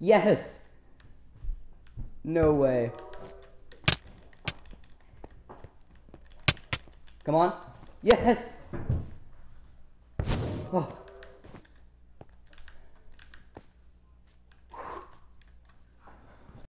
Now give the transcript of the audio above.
Yes! No way. Come on. Yes! Oh.